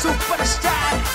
Superstar.